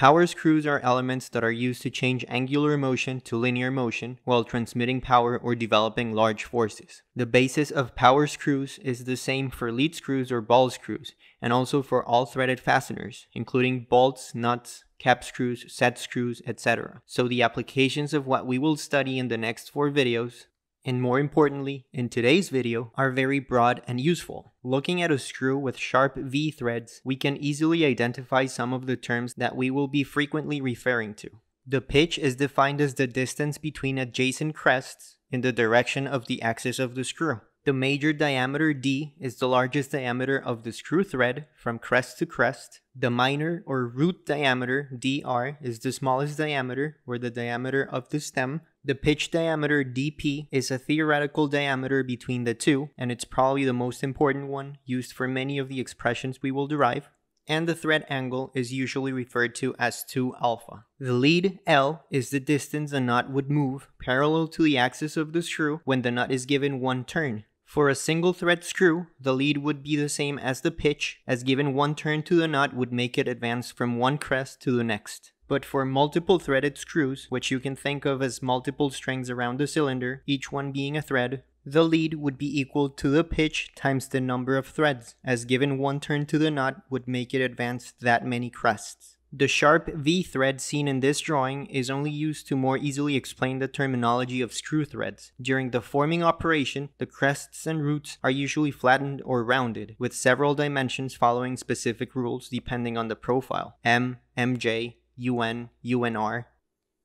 Power screws are elements that are used to change angular motion to linear motion while transmitting power or developing large forces. The basis of power screws is the same for lead screws or ball screws, and also for all threaded fasteners, including bolts, nuts, cap screws, set screws, etc. So the applications of what we will study in the next four videos and more importantly, in today's video, are very broad and useful. Looking at a screw with sharp V threads, we can easily identify some of the terms that we will be frequently referring to. The pitch is defined as the distance between adjacent crests in the direction of the axis of the screw. The major diameter D is the largest diameter of the screw thread from crest to crest. The minor or root diameter DR is the smallest diameter or the diameter of the stem. The pitch diameter dP is a theoretical diameter between the two and it's probably the most important one used for many of the expressions we will derive and the thread angle is usually referred to as 2 alpha. The lead L is the distance a nut would move parallel to the axis of the screw when the nut is given one turn. For a single thread screw, the lead would be the same as the pitch, as given one turn to the nut would make it advance from one crest to the next. But for multiple threaded screws, which you can think of as multiple strings around the cylinder, each one being a thread, the lead would be equal to the pitch times the number of threads, as given one turn to the nut would make it advance that many crests. The sharp V thread seen in this drawing is only used to more easily explain the terminology of screw threads. During the forming operation, the crests and roots are usually flattened or rounded, with several dimensions following specific rules depending on the profile M, MJ, UN, UNR,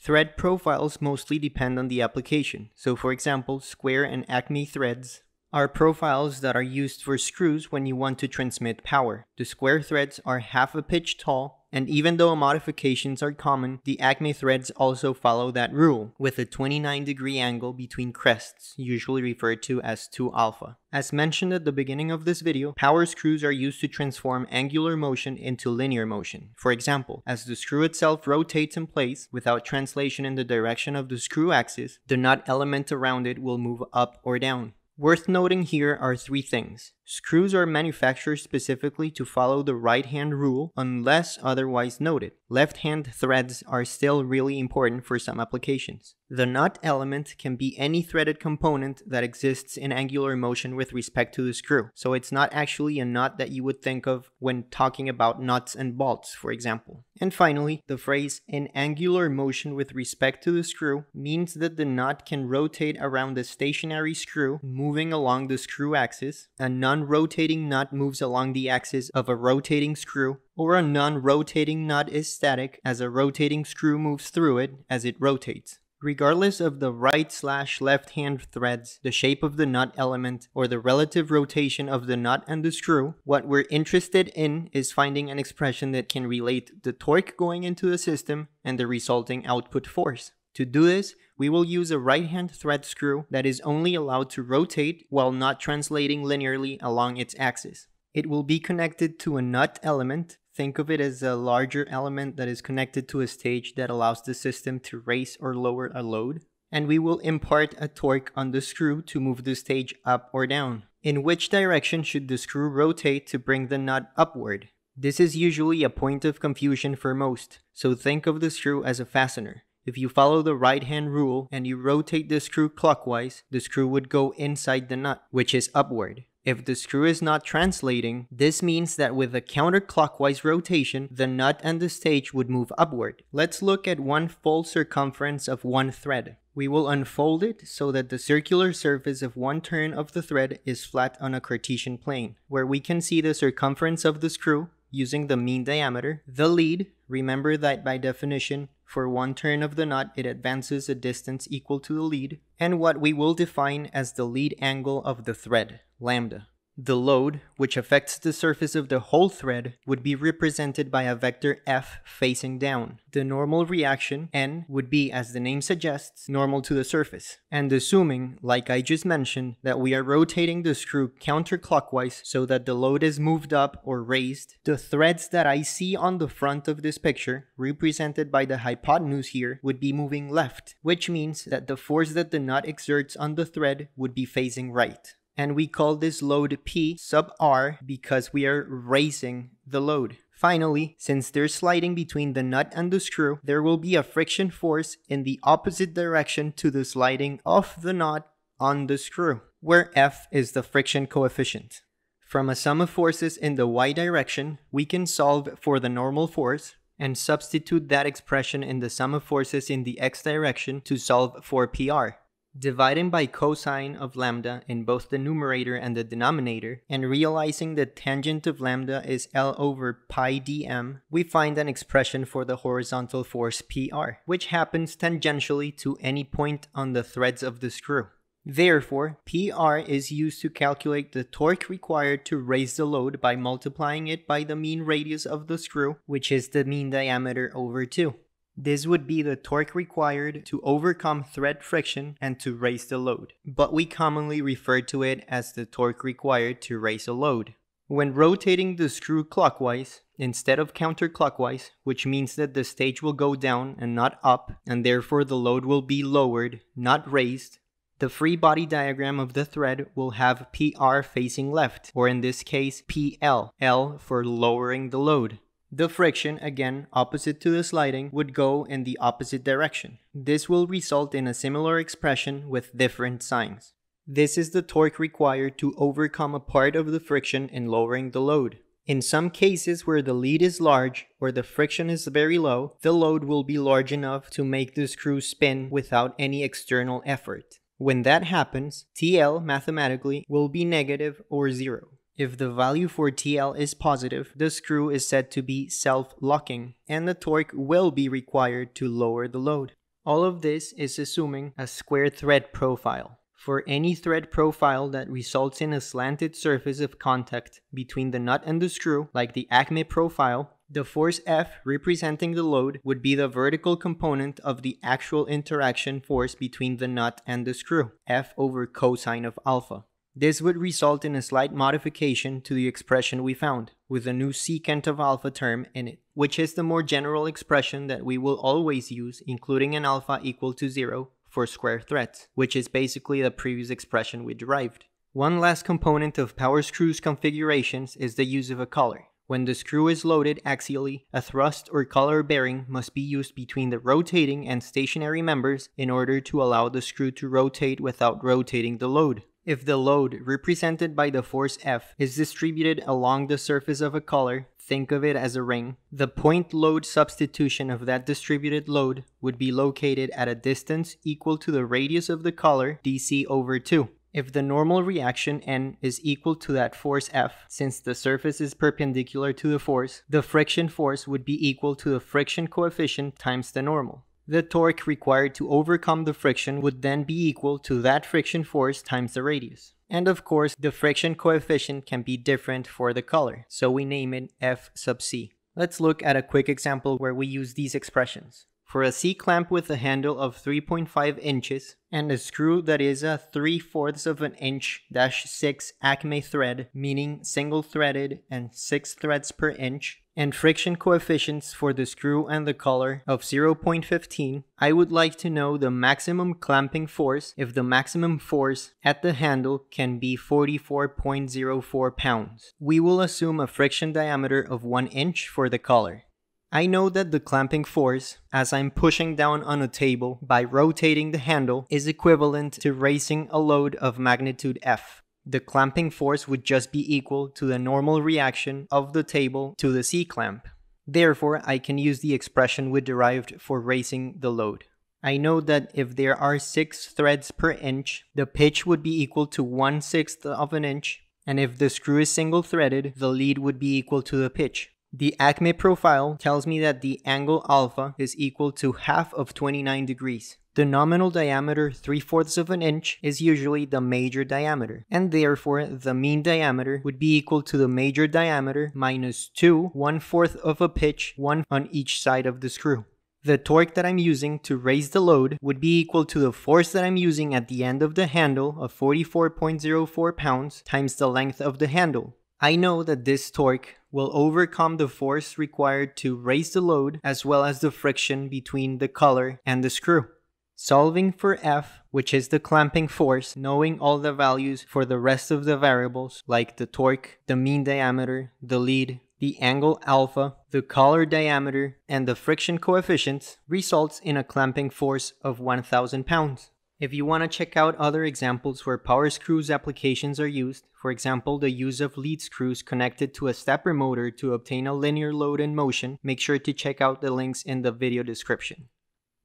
Thread profiles mostly depend on the application. So for example, square and acme threads are profiles that are used for screws when you want to transmit power. The square threads are half a pitch tall and even though modifications are common, the Acme threads also follow that rule, with a 29 degree angle between crests, usually referred to as 2 alpha. As mentioned at the beginning of this video, power screws are used to transform angular motion into linear motion. For example, as the screw itself rotates in place without translation in the direction of the screw axis, the nut element around it will move up or down. Worth noting here are three things. Screws are manufactured specifically to follow the right hand rule unless otherwise noted. Left hand threads are still really important for some applications. The nut element can be any threaded component that exists in angular motion with respect to the screw, so it's not actually a nut that you would think of when talking about nuts and bolts, for example. And finally, the phrase in angular motion with respect to the screw means that the nut can rotate around the stationary screw moving along the screw axis, and non non-rotating nut moves along the axis of a rotating screw, or a non-rotating nut is static as a rotating screw moves through it as it rotates. Regardless of the right slash left hand threads, the shape of the nut element, or the relative rotation of the nut and the screw, what we're interested in is finding an expression that can relate the torque going into the system and the resulting output force. To do this, we will use a right-hand thread screw that is only allowed to rotate while not translating linearly along its axis. It will be connected to a nut element. Think of it as a larger element that is connected to a stage that allows the system to raise or lower a load. And we will impart a torque on the screw to move the stage up or down. In which direction should the screw rotate to bring the nut upward? This is usually a point of confusion for most, so think of the screw as a fastener. If you follow the right hand rule and you rotate the screw clockwise, the screw would go inside the nut, which is upward. If the screw is not translating, this means that with a counterclockwise rotation, the nut and the stage would move upward. Let's look at one full circumference of one thread. We will unfold it so that the circular surface of one turn of the thread is flat on a Cartesian plane, where we can see the circumference of the screw using the mean diameter, the lead, remember that by definition, for one turn of the nut, it advances a distance equal to the lead, and what we will define as the lead angle of the thread, lambda. The load, which affects the surface of the whole thread, would be represented by a vector F facing down. The normal reaction, N, would be, as the name suggests, normal to the surface. And assuming, like I just mentioned, that we are rotating the screw counterclockwise so that the load is moved up or raised, the threads that I see on the front of this picture, represented by the hypotenuse here, would be moving left, which means that the force that the nut exerts on the thread would be facing right and we call this load P sub R because we are raising the load. Finally, since there's sliding between the nut and the screw, there will be a friction force in the opposite direction to the sliding of the nut on the screw, where F is the friction coefficient. From a sum of forces in the y direction, we can solve for the normal force and substitute that expression in the sum of forces in the x direction to solve for PR dividing by cosine of lambda in both the numerator and the denominator, and realizing the tangent of lambda is L over pi dm, we find an expression for the horizontal force PR, which happens tangentially to any point on the threads of the screw. Therefore, PR is used to calculate the torque required to raise the load by multiplying it by the mean radius of the screw, which is the mean diameter over 2. This would be the torque required to overcome thread friction and to raise the load, but we commonly refer to it as the torque required to raise a load. When rotating the screw clockwise, instead of counterclockwise, which means that the stage will go down and not up, and therefore the load will be lowered, not raised, the free body diagram of the thread will have PR facing left, or in this case PL, L for lowering the load. The friction, again opposite to the sliding, would go in the opposite direction. This will result in a similar expression with different signs. This is the torque required to overcome a part of the friction in lowering the load. In some cases where the lead is large or the friction is very low, the load will be large enough to make the screw spin without any external effort. When that happens, TL mathematically will be negative or zero. If the value for TL is positive, the screw is said to be self-locking, and the torque will be required to lower the load. All of this is assuming a square thread profile. For any thread profile that results in a slanted surface of contact between the nut and the screw, like the Acme profile, the force F representing the load would be the vertical component of the actual interaction force between the nut and the screw, F over cosine of alpha. This would result in a slight modification to the expression we found, with a new secant of alpha term in it, which is the more general expression that we will always use, including an alpha equal to zero for square threads, which is basically the previous expression we derived. One last component of power screws configurations is the use of a collar. When the screw is loaded axially, a thrust or collar bearing must be used between the rotating and stationary members in order to allow the screw to rotate without rotating the load. If the load represented by the force F is distributed along the surface of a collar, think of it as a ring, the point load substitution of that distributed load would be located at a distance equal to the radius of the collar, dc over 2. If the normal reaction N is equal to that force F, since the surface is perpendicular to the force, the friction force would be equal to the friction coefficient times the normal. The torque required to overcome the friction would then be equal to that friction force times the radius. And of course, the friction coefficient can be different for the collar, so we name it F sub C. Let's look at a quick example where we use these expressions. For a C-clamp with a handle of 3.5 inches and a screw that is a 3 fourths of an inch dash 6 Acme thread, meaning single threaded and 6 threads per inch, and friction coefficients for the screw and the collar of 0.15, I would like to know the maximum clamping force if the maximum force at the handle can be 44.04 pounds. We will assume a friction diameter of 1 inch for the collar. I know that the clamping force, as I'm pushing down on a table by rotating the handle, is equivalent to raising a load of magnitude F the clamping force would just be equal to the normal reaction of the table to the C-clamp. Therefore, I can use the expression we derived for raising the load. I know that if there are 6 threads per inch, the pitch would be equal to 1 sixth of an inch, and if the screw is single threaded, the lead would be equal to the pitch. The Acme profile tells me that the angle alpha is equal to half of 29 degrees. The nominal diameter 3 fourths of an inch is usually the major diameter, and therefore the mean diameter would be equal to the major diameter minus 2 1 fourth of a pitch, 1 on each side of the screw. The torque that I'm using to raise the load would be equal to the force that I'm using at the end of the handle of 44.04 pounds times the length of the handle. I know that this torque will overcome the force required to raise the load as well as the friction between the collar and the screw. Solving for f, which is the clamping force, knowing all the values for the rest of the variables, like the torque, the mean diameter, the lead, the angle alpha, the collar diameter, and the friction coefficient results in a clamping force of 1000 pounds. If you want to check out other examples where power screws applications are used, for example the use of lead screws connected to a stepper motor to obtain a linear load and motion, make sure to check out the links in the video description.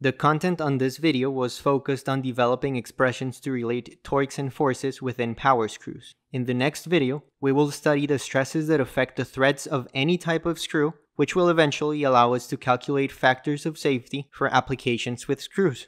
The content on this video was focused on developing expressions to relate torques and forces within power screws. In the next video, we will study the stresses that affect the threads of any type of screw, which will eventually allow us to calculate factors of safety for applications with screws.